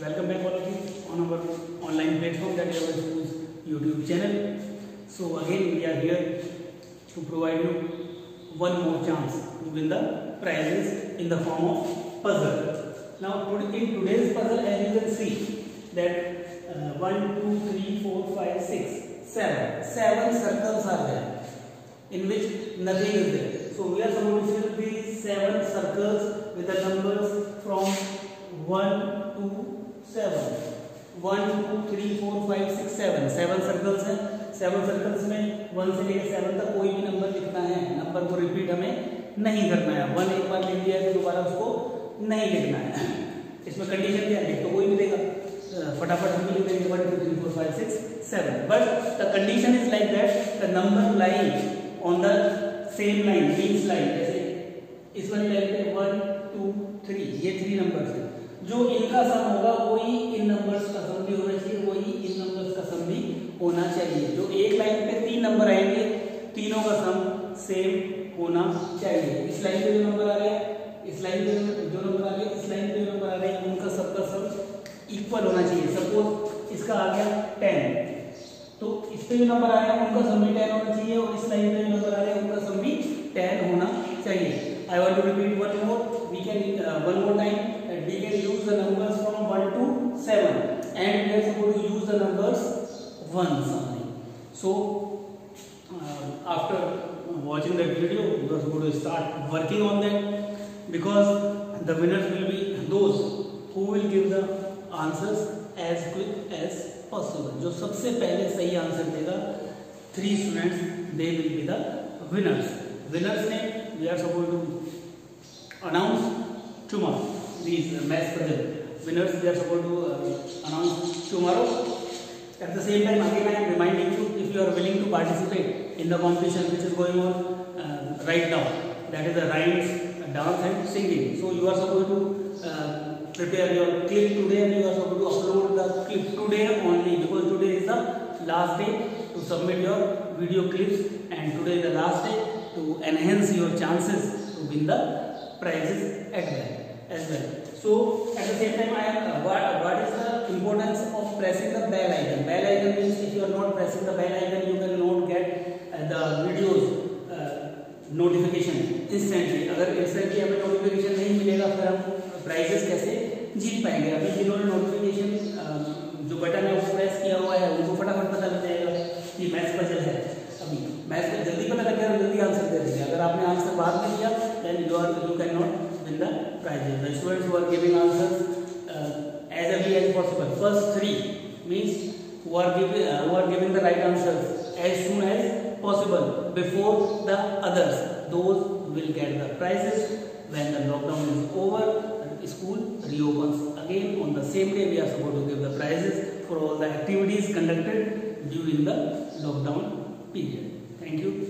welcome back all of you on our online platform that is our school's YouTube again we are here to provide you one more chance to win the prizes in the form of puzzle. Now in today's puzzle as you can see that uh, 1, 2, 3, 4, 5, 6, 7. 7 circles are there in which nothing is there. So we are supposed to fill these 7 circles with the numbers from 1 to seven one, two, three, four, five, six, seven. Seven circles हैं। Seven circles में one से लेकर seven तक कोई भी number लिखना है number को रिपीट हमें नहीं करना है। वन एक बार लिख दिया है तो दोबारा उसको नहीं लिखना है। इसमें कंडीशन क्या है? तो कोई नहीं देगा। फटाफट हम लिख देंगे। One, two, three, four, five, six, seven. But the condition is like that the number line on the same line means line जैसे इस वाली लाइन पे वन, टू, थ्री, ये थ्री नंबर है। जो इनका सम होगा, वही इन नंबर्स का सम भी होना चाहिए, वही इन नंबर्स का सम भी होना चाहिए। जो एक लाइन पे तीन नंबर आएँगे, तीनों का सम सेम होना चाहिए। इस लाइन पे जो नंबर आ रहे इस लाइन पे जो नंबर आ रहे इस लाइन पे जो नंबर आ रहे हैं, उनका सबका सम इक्वल होना चाहिए। सपोज़ इसका आ गया टेन तो इस पे जो नंबर आ रहे हैं, उनका सम भी टेन होना चाहिए, और इस लाइन पे जो नंबर आ रहे हैं, उनका सम भी टेन होना चाहिए। I want to repeat one more we can one more time we can use the numbers from 1 to 7 and we are supposed to use the numbers once only. So uh, after watching that video you are supposed to start working on that because the winners will be those who will give the answers as quick as possible. जो सबसे पहले सही answer देगा three students they will be the winners. Winners name we are supposed to announce tomorrow. these uh, math puzzle winners we are supposed to uh, announce tomorrow at the same time again i am reminding you if you are willing to participate in the competition which is going on uh, right now that is the rhymes dance and singing so you are supposed to uh, prepare your clip today and you are supposed to upload the clip today only because today is the last day to submit your video clips and today is the last day to enhance your chances to win the prizes at well as well. So at the same time, I am uh, what what is the importance of pressing the bell icon? Bell icon means if you are not pressing the bell icon, you will not get uh, the videos uh, notification instantly. अगर instantly हमें notification नहीं मिलेगा फिर हम prizes कैसे जीत पाएँगे अभी जिन्होंने notification जो बटन है वो प्रेस किया हुआ है उनको फटाफट पता लग जाएगा कि मैथ पजल है अभी को जल्दी पता लग गया जल्दी आंसर दे देंगे अगर आपने आंसर बाद में दिया then you are you can not the prizes. The students who are giving answers uh, as early as possible. First three means who are giving uh, who are giving the right answers as soon as possible before the others. Those will get the prizes when the lockdown is over. School reopens again on the same day. We are supposed to give the prizes for all the activities conducted during the lockdown period. Thank you.